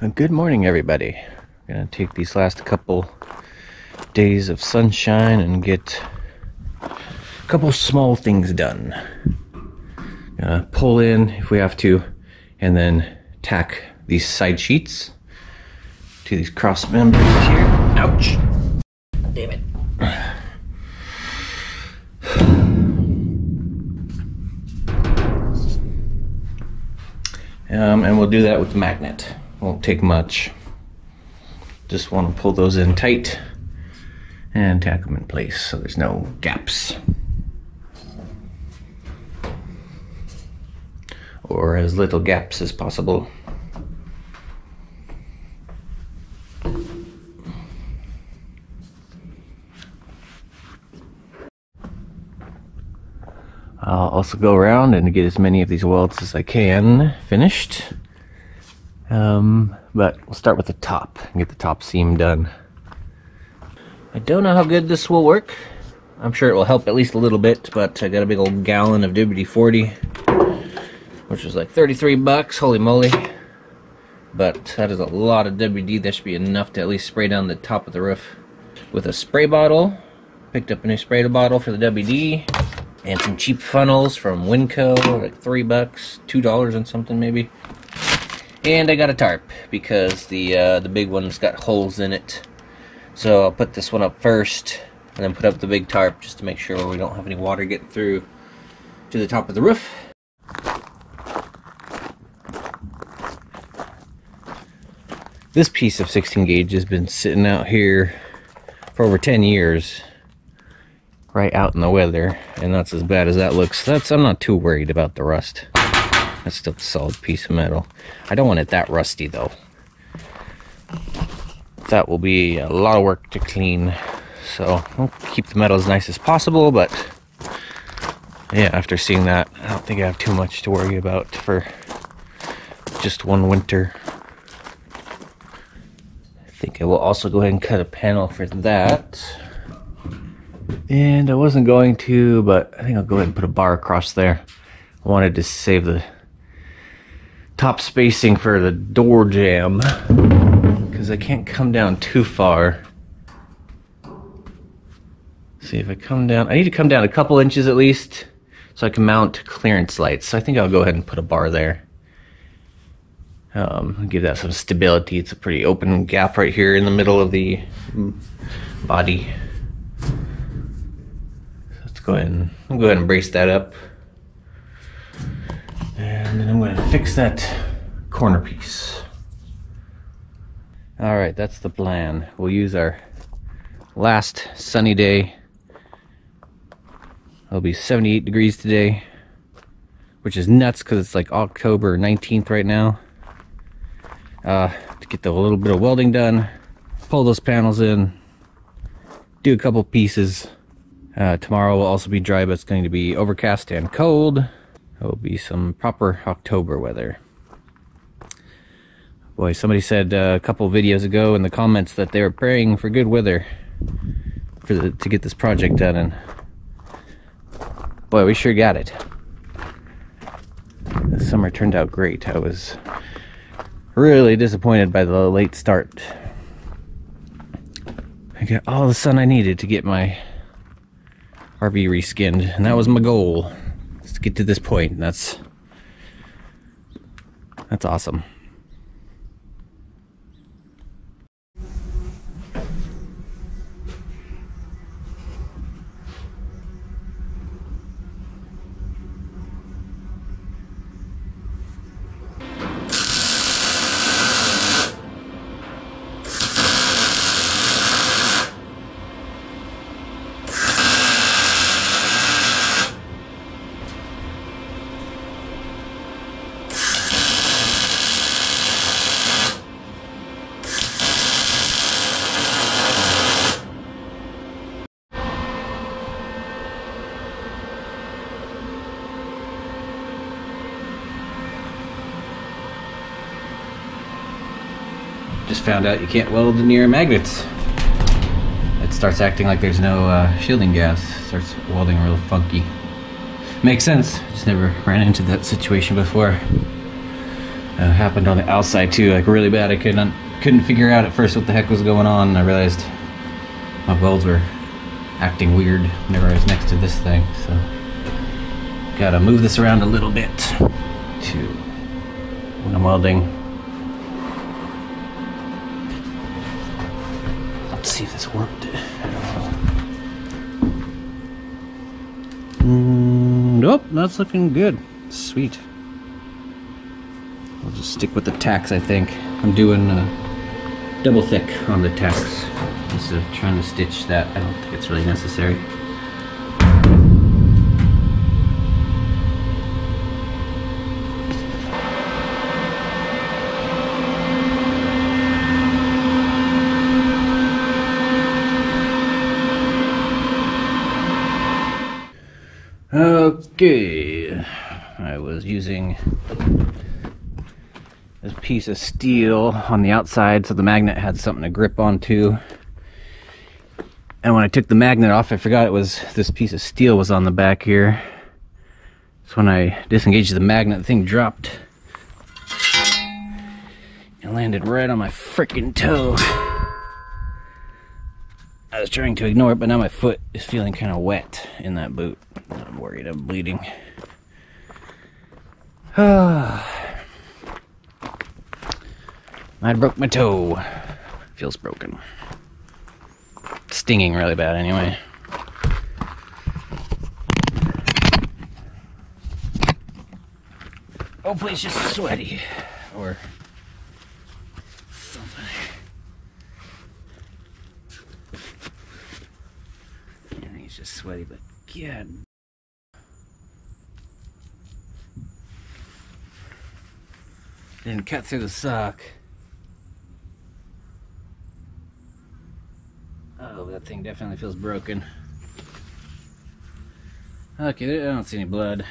Uh, Good morning, everybody. I'm gonna take these last couple days of sunshine and get a couple small things done. Gonna pull in if we have to, and then tack these side sheets to these cross members here. Ouch! Damn it. Um, and we'll do that with the magnet. Won't take much. Just want to pull those in tight and tack them in place so there's no gaps. Or as little gaps as possible. I'll also go around and get as many of these welds as I can finished. Um, but we'll start with the top and get the top seam done. I don't know how good this will work. I'm sure it will help at least a little bit, but I got a big old gallon of WD-40, which was like 33 bucks, holy moly. But that is a lot of WD, that should be enough to at least spray down the top of the roof. With a spray bottle, picked up a new spray bottle for the WD, and some cheap funnels from Winco, like three bucks, two dollars and something maybe. And I got a tarp because the uh, the big one's got holes in it. So I'll put this one up first, and then put up the big tarp just to make sure we don't have any water getting through to the top of the roof. This piece of 16 gauge has been sitting out here for over 10 years right out in the weather, and that's as bad as that looks. That's I'm not too worried about the rust. That's still a solid piece of metal. I don't want it that rusty though. That will be a lot of work to clean. So I'll keep the metal as nice as possible, but yeah, after seeing that, I don't think I have too much to worry about for just one winter. I think I will also go ahead and cut a panel for that. And I wasn't going to, but I think I'll go ahead and put a bar across there. I wanted to save the top spacing for the door jamb because I can't come down too far. See if I come down, I need to come down a couple inches at least so I can mount clearance lights. So I think I'll go ahead and put a bar there. Um, give that some stability. It's a pretty open gap right here in the middle of the body Let's go ahead and I'll go ahead and brace that up. And then I'm going to fix that corner piece. All right, that's the plan. We'll use our last sunny day. It'll be 78 degrees today, which is nuts because it's like October 19th right now. Uh, to get the little bit of welding done, pull those panels in, do a couple pieces, uh, tomorrow will also be dry, but it's going to be overcast and cold. It will be some proper October weather. Boy, somebody said uh, a couple videos ago in the comments that they were praying for good weather for the, to get this project done, and boy, we sure got it. The summer turned out great. I was really disappointed by the late start. I got all the sun I needed to get my RV reskinned, and that was my goal. Get to this point. That's that's awesome. Just found out you can't weld near magnets. It starts acting like there's no uh, shielding gas. Starts welding real funky. Makes sense. Just never ran into that situation before. uh, happened on the outside too, like really bad. I couldn't couldn't figure out at first what the heck was going on. I realized my welds were acting weird whenever I was next to this thing. So gotta move this around a little bit to when I'm welding. Let's see if this worked. Mm, nope, that's looking good. Sweet. I'll just stick with the tacks, I think. I'm doing uh, double thick on the tacks instead of trying to stitch that. I don't think it's really necessary. Okay, I was using this piece of steel on the outside so the magnet had something to grip onto. And when I took the magnet off, I forgot it was this piece of steel was on the back here. So when I disengaged the magnet, the thing dropped. and landed right on my freaking toe. I was trying to ignore it, but now my foot is feeling kind of wet in that boot. I'm worried I'm bleeding. I broke my toe. Feels broken. Stinging really bad anyway. Oh, Hopefully it's just sweaty. Or something. I think it's just sweaty, God Didn't cut through the sock. Oh, that thing definitely feels broken. Okay, I don't see any blood.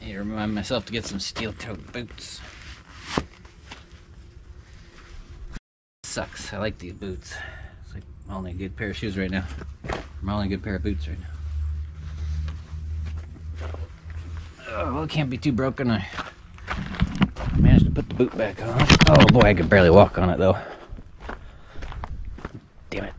I need to remind myself to get some steel-toed boots. Sucks. I like these boots. My only good pair of shoes right now. My only good pair of boots right now. Oh, well, it can't be too broken. I managed to put the boot back on. Oh boy, I could barely walk on it though. Damn it.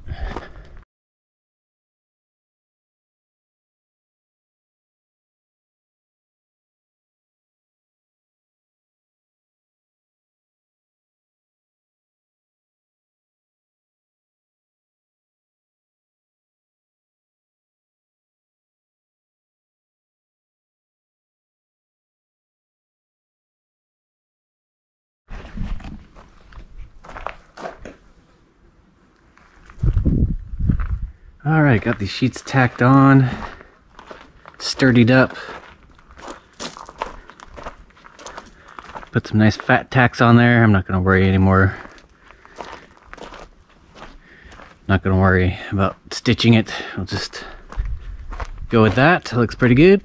All right, got these sheets tacked on, sturdied up. Put some nice fat tacks on there. I'm not gonna worry anymore. Not gonna worry about stitching it. I'll just go with that. Looks pretty good.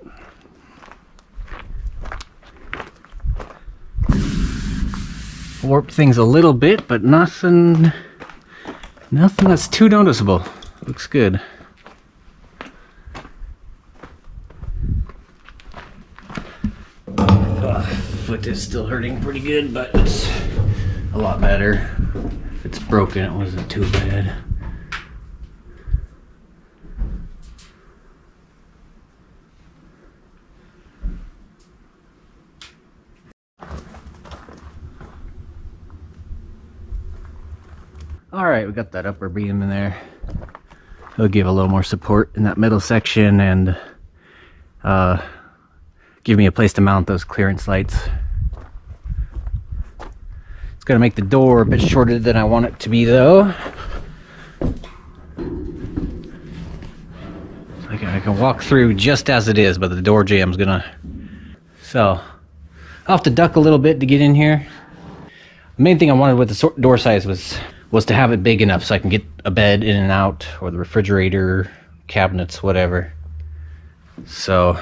Warped things a little bit, but nothing, nothing that's too noticeable. Looks good. foot is still hurting pretty good, but it's a lot better. If it's broken, it wasn't too bad. All right, we got that upper beam in there it'll give a little more support in that middle section and uh, give me a place to mount those clearance lights. It's gonna make the door a bit shorter than I want it to be though. I can, I can walk through just as it is, but the door jamb's gonna... So, I'll have to duck a little bit to get in here. The main thing I wanted with the door size was was to have it big enough so I can get a bed in and out or the refrigerator, cabinets, whatever. So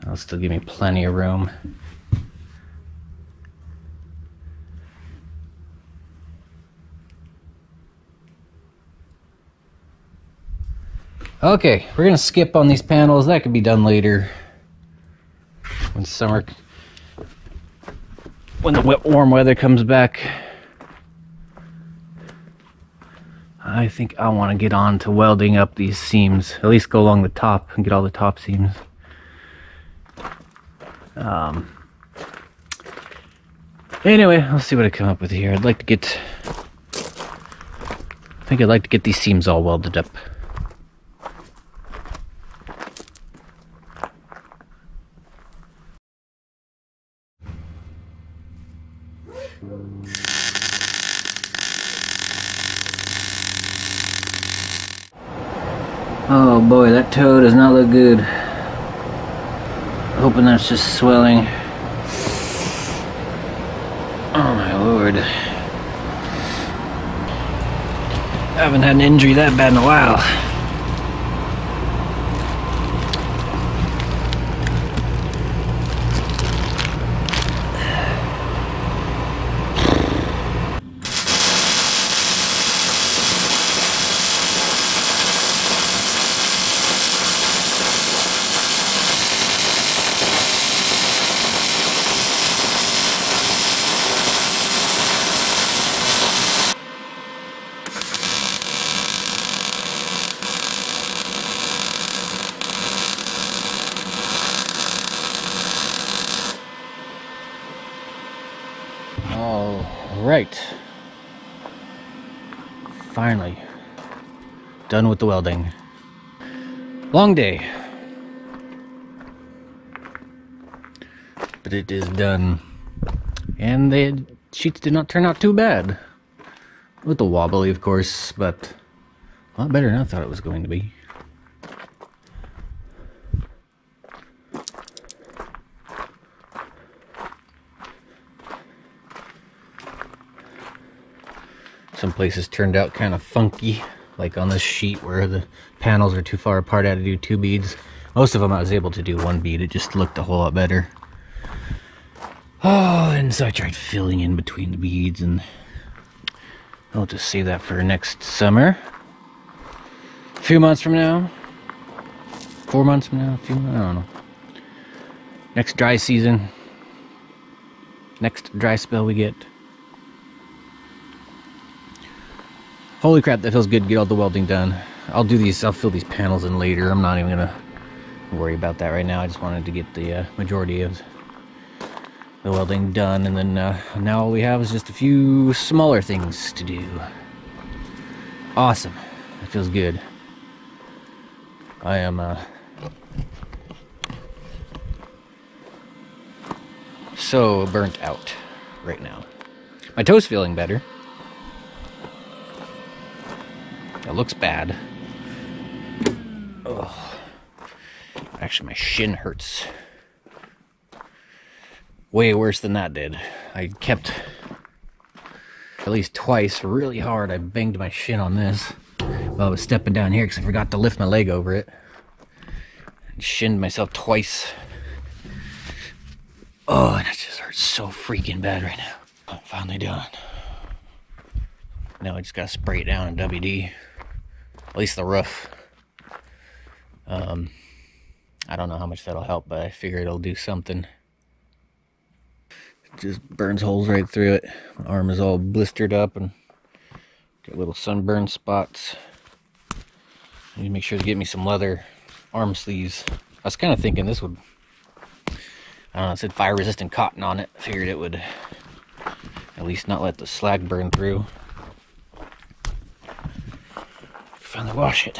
that'll still give me plenty of room. Okay, we're gonna skip on these panels. That could be done later. when summer, when the warm weather comes back, I think I want to get on to welding up these seams. At least go along the top and get all the top seams. Um, anyway, I'll see what I come up with here. I'd like to get... I think I'd like to get these seams all welded up. Oh boy, that toe does not look good. Hoping that's just swelling. Oh my lord. I haven't had an injury that bad in a while. All right. Finally. Done with the welding. Long day. But it is done. And the sheets did not turn out too bad. A little wobbly, of course, but a lot better than I thought it was going to be. Some places turned out kind of funky, like on this sheet where the panels are too far apart. I had to do two beads. Most of them I was able to do one bead. It just looked a whole lot better. Oh, and so I tried filling in between the beads, and I'll just save that for next summer. A few months from now. Four months from now. A few, I don't know. Next dry season. Next dry spell we get. Holy crap, that feels good to get all the welding done. I'll do these, I'll fill these panels in later. I'm not even gonna worry about that right now. I just wanted to get the uh, majority of the welding done. And then uh, now all we have is just a few smaller things to do. Awesome. That feels good. I am uh, so burnt out right now. My toe's feeling better. It looks bad. Actually, my shin hurts. Way worse than that did. I kept at least twice really hard. I banged my shin on this while I was stepping down here because I forgot to lift my leg over it. And shinned myself twice. Oh, and it just hurts so freaking bad right now. I'm finally done. Now I just gotta spray it down in WD at least the roof. Um, I don't know how much that'll help, but I figure it'll do something. It just burns holes right through it. My arm is all blistered up and got little sunburn spots. I need to make sure to get me some leather arm sleeves. I was kind of thinking this would, I don't know, it said fire resistant cotton on it. Figured it would at least not let the slag burn through. Finally wash it.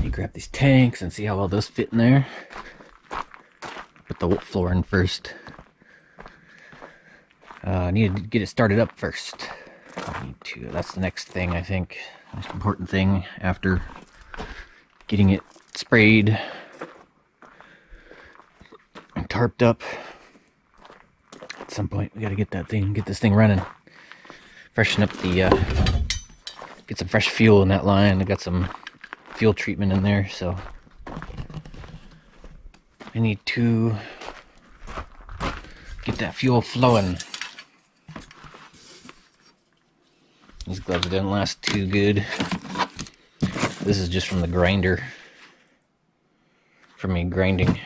You grab these tanks and see how well those fit in there. Put the floor in first. Uh, I need to get it started up first. To. That's the next thing I think. Most important thing after getting it sprayed tarped up. At some point, we gotta get that thing, get this thing running. Freshen up the, uh, get some fresh fuel in that line. I got some fuel treatment in there, so I need to get that fuel flowing. These gloves didn't last too good. This is just from the grinder. From me grinding.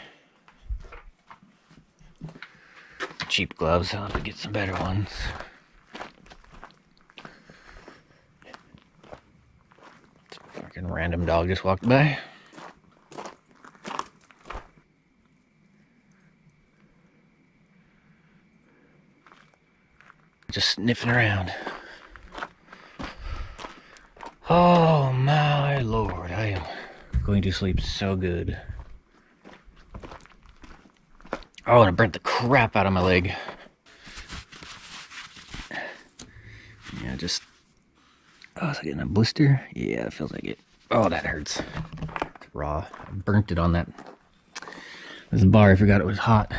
Cheap gloves. I'll have to get some better ones. Fucking random dog just walked by. Just sniffing around. Oh my lord, I am going to sleep so good. Oh, and I burnt the crap out of my leg. Yeah, just. Oh, is I getting a blister? Yeah, it feels like it. Oh, that hurts. It's raw. I burnt it on that. This bar, I forgot it was hot.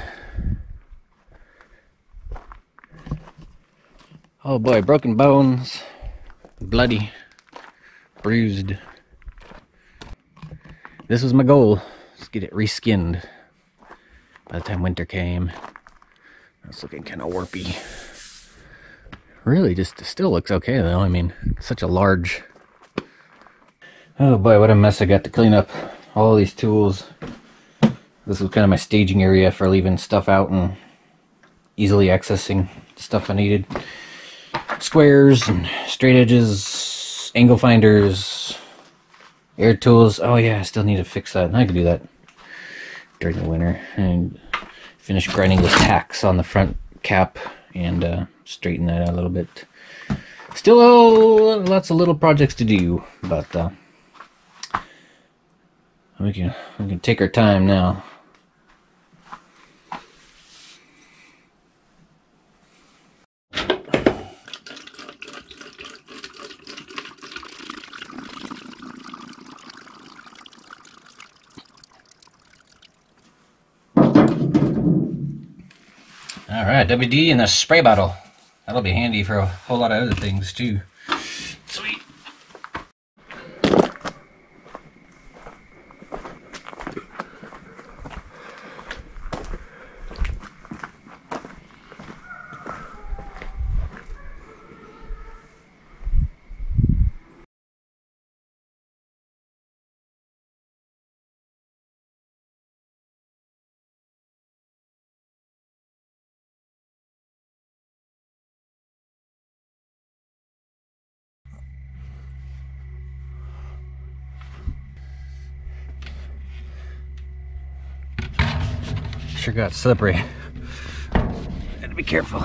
Oh boy, broken bones. Bloody bruised. This was my goal. Let's get it reskinned. By the time winter came, it's looking kind of warpy. Really, just still looks okay though. I mean, such a large. Oh boy, what a mess I got to clean up. All these tools. This was kind of my staging area for leaving stuff out and easily accessing stuff I needed. Squares and straight edges, angle finders, air tools. Oh yeah, I still need to fix that. And I could do that during the winter and finish grinding the tacks on the front cap and uh, straighten that out a little bit. Still lots of little projects to do, but uh, we can we can take our time now. Alright, WD in the spray bottle. That'll be handy for a whole lot of other things too. Sure got slippery. Gotta be careful.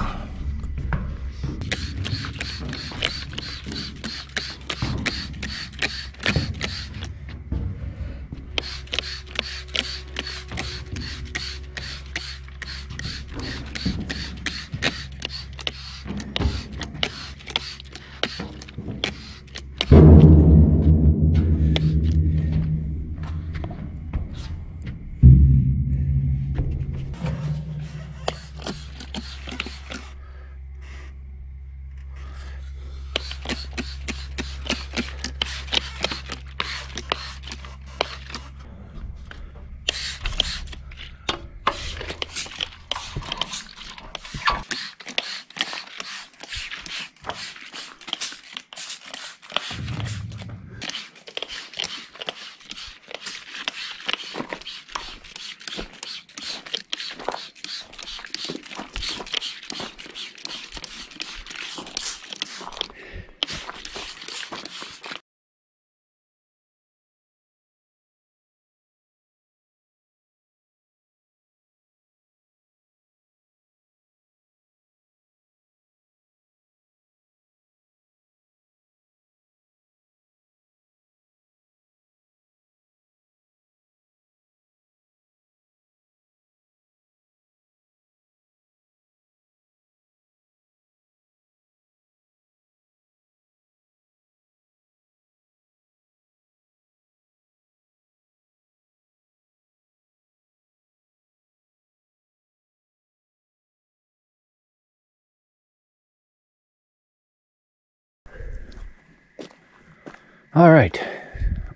All right,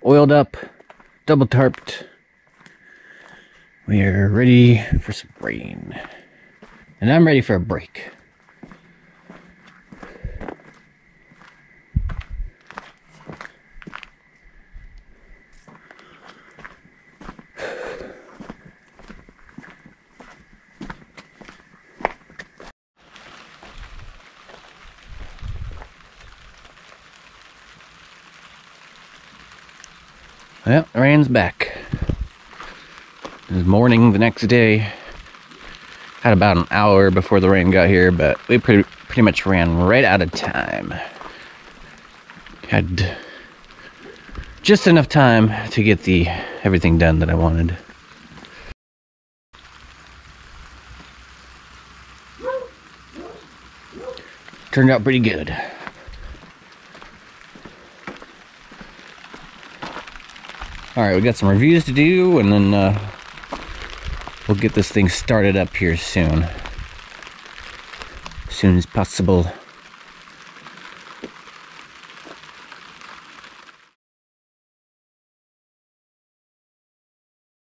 oiled up, double tarped. We are ready for some rain. And I'm ready for a break. Well, rain's back. It was morning the next day. Had about an hour before the rain got here, but we pretty pretty much ran right out of time. Had just enough time to get the everything done that I wanted. Turned out pretty good. All right, we got some reviews to do, and then uh, we'll get this thing started up here soon. As soon as possible.